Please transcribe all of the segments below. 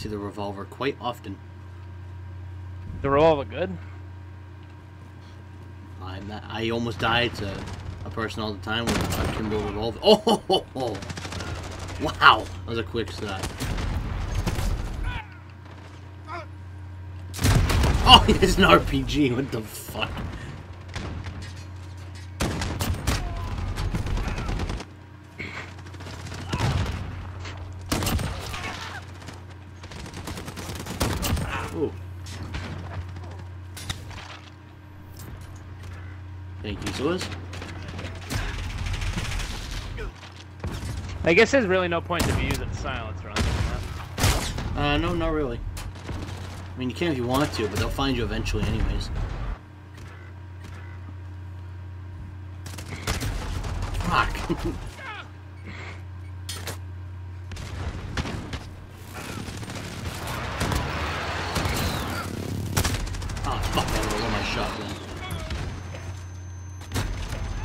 see the revolver quite often. The revolver good? I I almost died to a person all the time with a Kimbo revolver. Oh, ho, ho, ho. wow, that was a quick shot. Oh, it's an RPG. What the fuck? Thank you, Suez. I guess there's really no point to be using silence map. Uh, no, not really. I mean, you can if you want to, but they'll find you eventually anyways. Fuck. oh, fuck, I rolled my shotgun.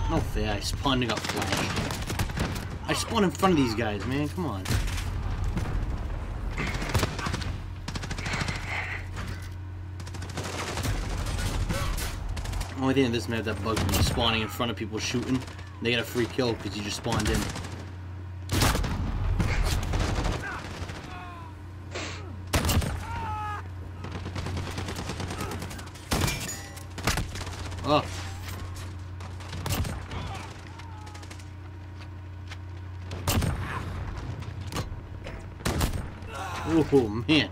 Oh, no fair, I spawned and got flashed. I spawned in front of these guys, man, come on. Only thing in this map that bugs me is spawning in front of people shooting. They get a free kill because you just spawned in. Oh. Oh man.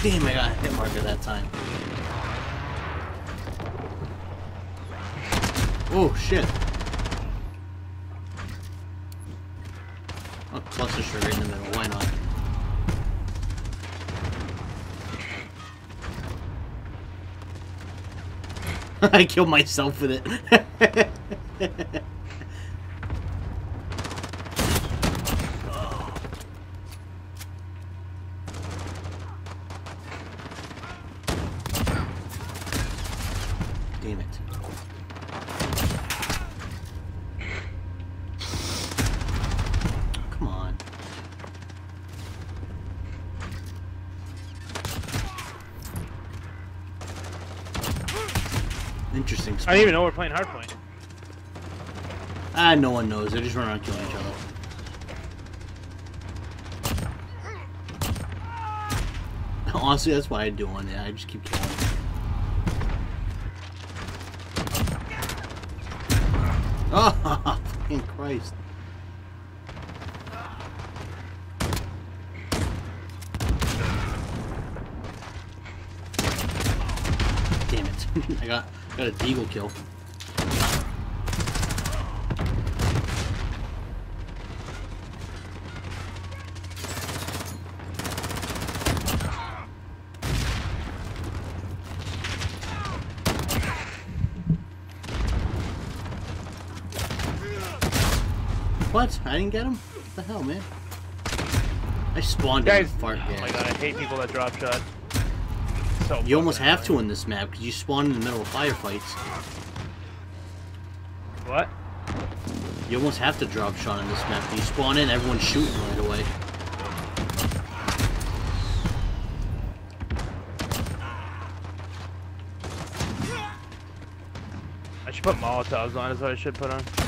Damn, I got a hit marker that time. Oh, shit. Oh, cluster sugar in the middle, why not? I killed myself with it. Damn it. Come on. Interesting. I don't even know we're playing hardpoint. Ah, no one knows. They just run around killing each other. Honestly, that's what I do on it. I just keep killing. Oh, fucking Christ. Damn it. I got got a deagle kill. What? I didn't get him? What the hell, man? I spawned in Guys, the fart oh my god, I hate people that drop shot. So You almost have to in this map because you spawn in the middle of firefights. What? You almost have to drop shot in this map. You spawn in, everyone's shooting right away. I should put Molotovs on, is what I should put on.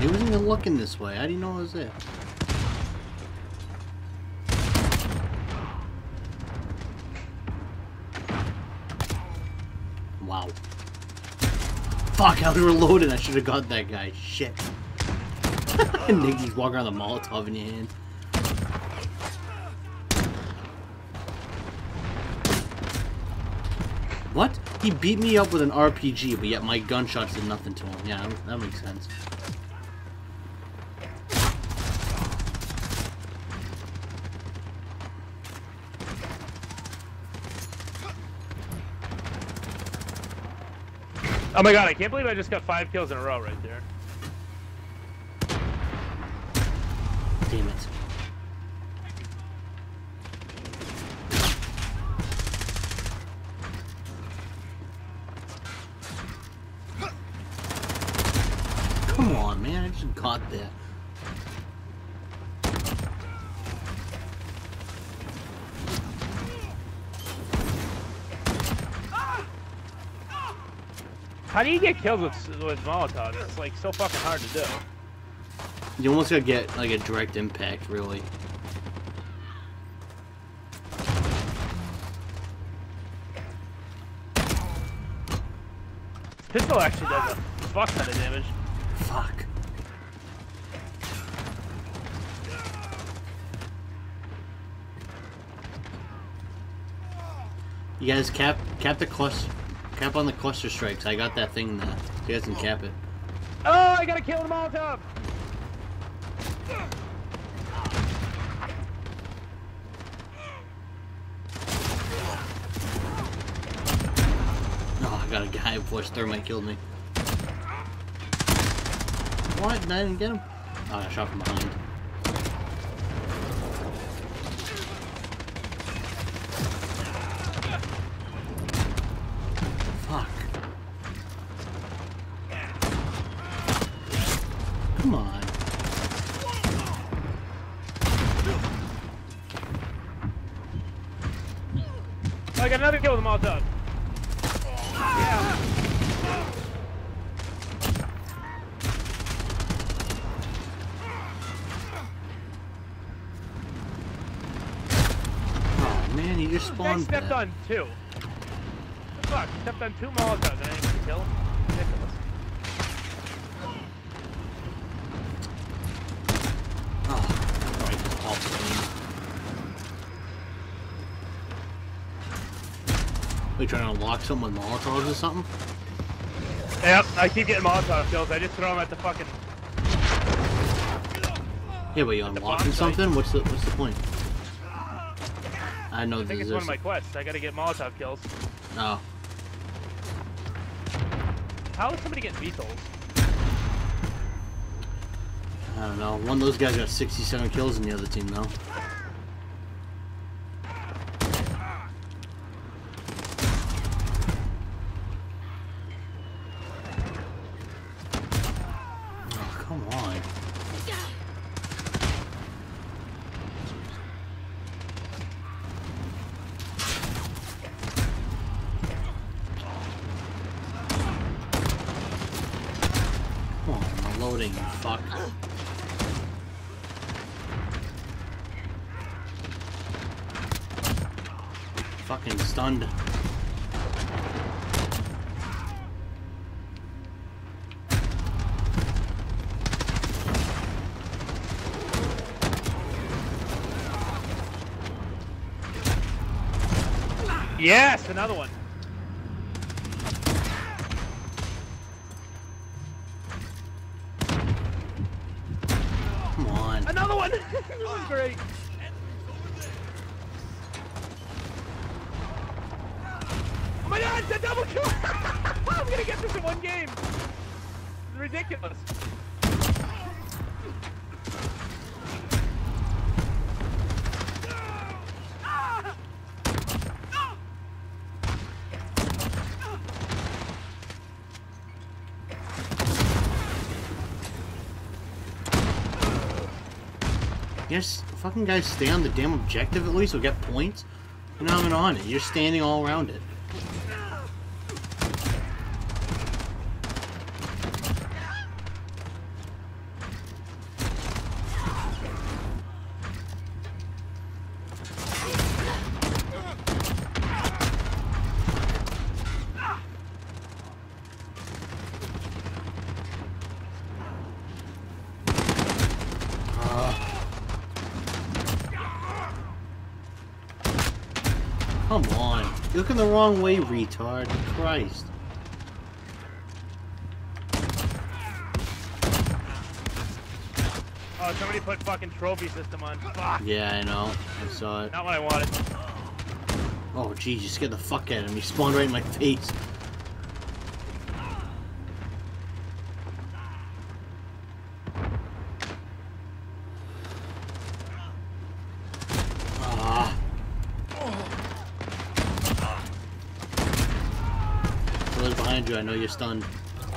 He wasn't even looking this way. Do you know I was there? Wow. Fuck, I was reloading. I should have got that guy. Shit. Nick just walking around the Molotov in your hand. What? He beat me up with an RPG, but yet my gunshots did nothing to him. Yeah, that makes sense. Oh my god, I can't believe I just got five kills in a row right there. damn it. Come on, man. I just got there. How do you get kills with with Molotov? It's like so fucking hard to do. You almost gotta get like a direct impact, really. Pistol actually does a fuck ton of damage. Fuck. You guys cap cap the cluster cap on the cluster strikes. I got that thing uh, there. You guys can cap it. Oh, I gotta kill the Molotov! Oh, I got a guy before thermite killed me. What? I didn't get him? Oh, I shot from behind. Fuck. Come on. Oh, I got another kill with the Molotov. Yeah. Oh man, he just I spawned stepped back. on two. What the fuck? Stepped on two Molotovs and I didn't kill? Ridiculous. Oh, right, just awful aim. Are you trying to unlock someone with Molotovs or something? Yep, I keep getting Molotov kills. I just throw them at the fucking... Yeah, but you the unlocking something? What's the what's the point? I know I think this it's is one of my quests. I gotta get Molotov kills. Oh, How is somebody getting VTOLs? I don't know. One of those guys got 67 kills in the other team though. Oh, come on. Come on, you fuck. Fucking stunned. Yes, another one. Great. Oh my god, it's a double kill! I'm gonna get this in one game! It's ridiculous. Yes, fucking guys stay on the damn objective at least, we'll get points. You're not even on it, you're standing all around it. Come on. You're looking the wrong way, retard. Christ. Oh, somebody put fucking trophy system on. Fuck. Yeah, I know. I saw it. Not what I wanted. Oh, jeez, you scared the fuck out of me. He spawned right in my face. Told you I know you're stunned.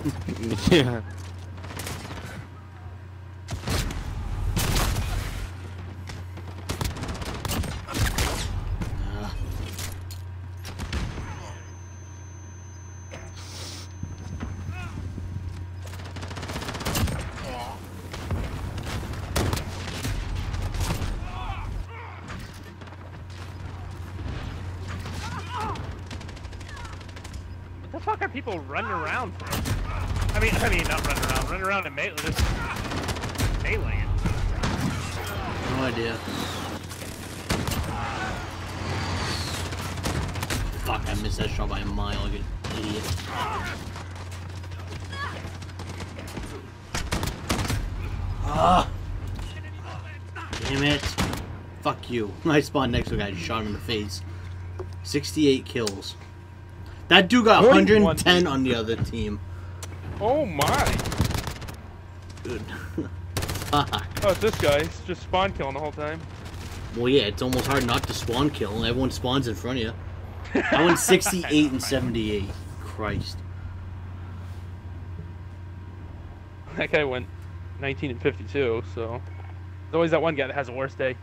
yeah. Ah. What the fuck are people running around for? I mean, I mean, not running around, running around and melee, just meleeing. No idea. Fuck, I missed that shot by a mile, an idiot. Ah! Damn it. Fuck you. I spawned next to a guy and shot him in the face. 68 kills. That dude got 110 on the other team. Oh my! Good. Fuck. Oh, it's this guy. He's just spawn killing the whole time. Well, yeah, it's almost hard not to spawn kill. Everyone spawns in front of you. I went 68 and 78. Christ. That guy went 19 and 52, so. There's always that one guy that has a worse day.